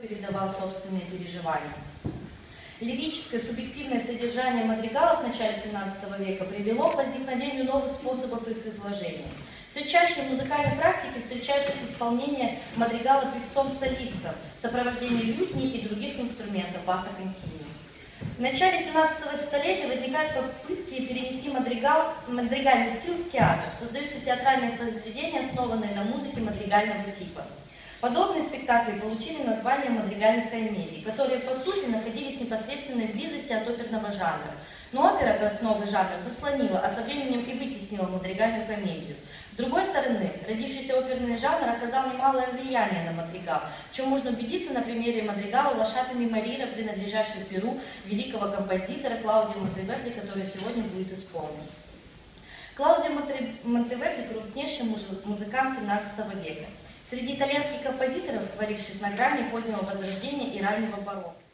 передавал собственные переживания. Лирическое субъективное содержание мадригалов в начале XVII века привело к возникновению новых способов их изложения. Все чаще в музыкальной практике встречаются исполнение мадригала певцом-солистом в сопровождении лютни и других инструментов баса континуум. В начале 17 столетия возникают попытки перенести мадригал, мадригальный стиль в театр. Создаются театральные произведения, основанные на музыке мадригального типа. Подобные спектакли получили название мадригальных комедий, которые по сути находились в непосредственной близости от оперного жанра. Но опера, как новый жанр, заслонила, а со временем и вытеснила мадригальную комедию. С другой стороны, родившийся оперный жанр оказал немалое влияние на мадригал, в чем можно убедиться на примере мадригала «Лошадами Марира», принадлежащего Перу великого композитора Клаудио Монтеверди, который сегодня будет исполнен. Клаудио Монтеверди – крупнейший музыкант XVII века. Среди итальянских композиторов, творивших на грани позднего возрождения и раннего барокко.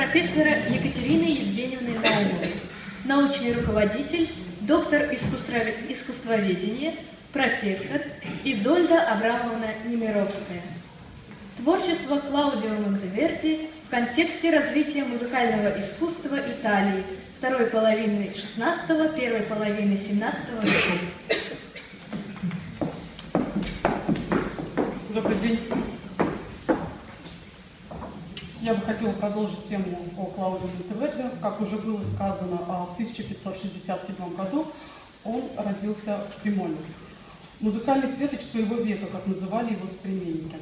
Профессора Екатерины Евгеньевны Наумовой. Научный руководитель, доктор искусствовед- искусствоведения, профессор Изольда Абрамовна Немировская. Творчество Клаудио Монтеверди в контексте развития музыкального искусства Италии второй половины XVI – первой половины XVII веков. Хотела продолжить тему о Клаудио Монтеверди. Как уже было сказано, а, в 1567 году он родился в Кремоне. Музыкальный светоч своего века, как называли его современники.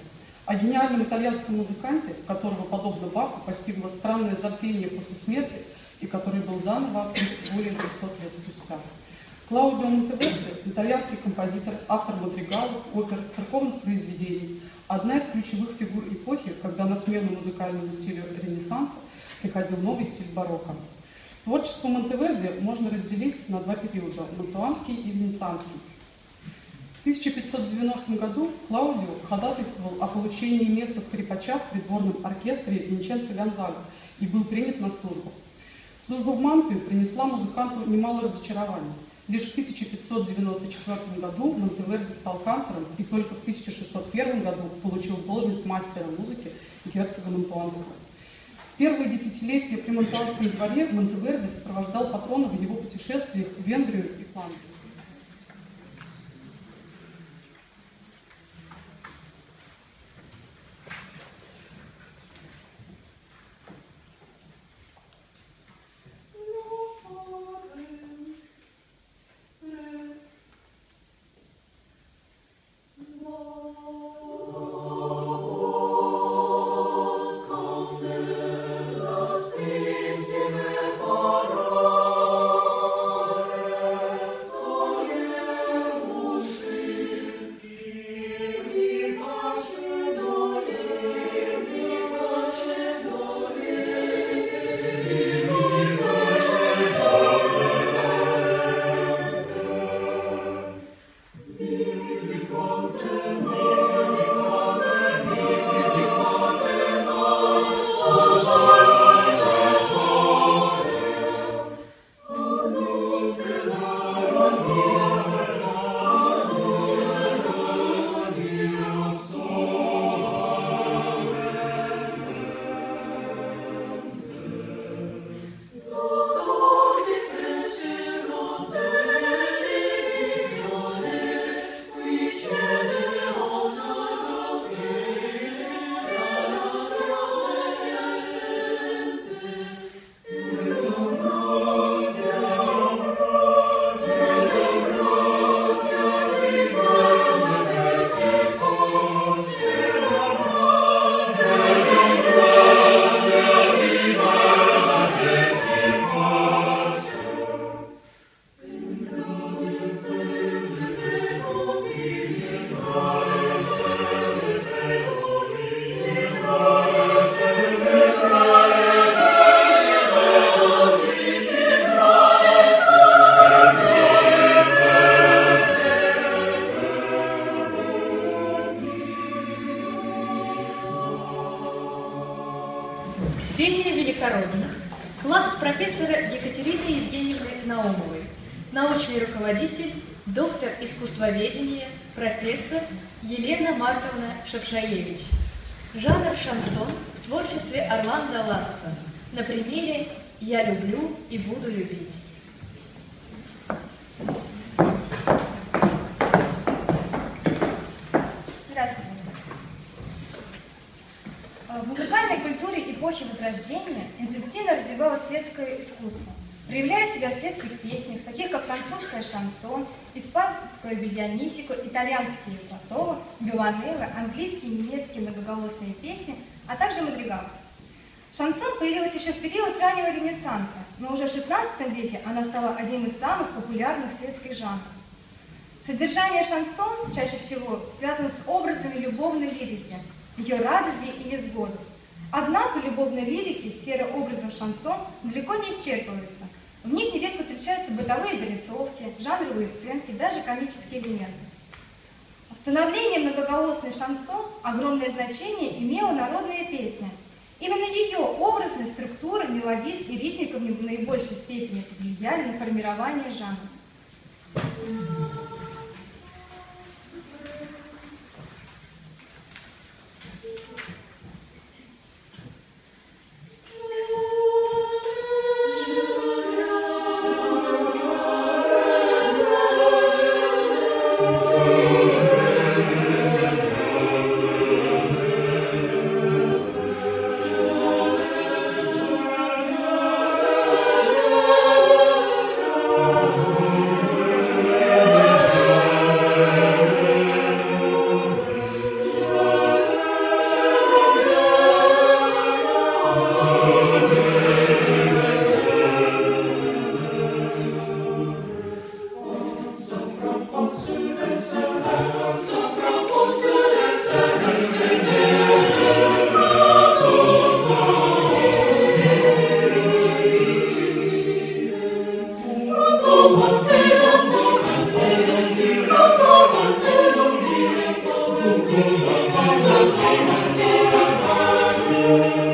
О гениальном итальянском музыканте, которого, подобно Баху, постигло странное забвение после смерти и который был заново открыт более 200 лет спустя. Клаудио Монтеверди – итальянский композитор, автор мадригалов, опер, церковных произведений, одна из ключевых фигур эпохи, когда на смену музыкальному стилю Ренессанса приходил новый стиль барокко. Творчество Монтеверди можно разделить на два периода – монтуанский и венецианский. В 1590 году Клаудио ходатайствовал о получении места скрипача в придворном оркестре Винченцо Гонзага и был принят на службу. Служба в Мантуе принесла музыканту немало разочарований. Лишь в 1594 году Монтеверди стал кантором и только в 1601 году получил должность мастера музыки герцога Монтуанского. В первые десятилетия при Монтуанском дворе Монтеверди сопровождал патрона в его путешествиях в Венгрию и Фландрию. Ксения Великородных, класс профессора Екатерины Евгеньевны Наумовой, научный руководитель, доктор искусствоведения, профессор Елена Марковна Шевшаевич. Жанр шансон в творчестве Орландо Ласса на примере «Я люблю и буду любить». Здравствуйте. Э, В музыкальной культуре эпохи Возрождения интенсивно развивалось светское искусство, проявляя себя в светских песнях, таких как французская шансон, испанская вильянисико, итальянские платово, беланеллы, английские немецкие многоголосные песни, а также мадригал. Шансон появилась еще в период раннего Ренессанса, но уже в XVI веке она стала одним из самых популярных светских жанров. Содержание шансон чаще всего связано с образами любовной лирики, ее радости и невзгоды. Однако в любовной лирике сфера образов шансон далеко не исчерпывается. В них нередко встречаются бытовые зарисовки, жанровые сценки, даже комические элементы. В становлении многоголосный шансон огромное значение имела народная песня. Именно ее образность, структура, мелодизм и ритмика в наибольшей степени повлияли на формирование жанра. the King of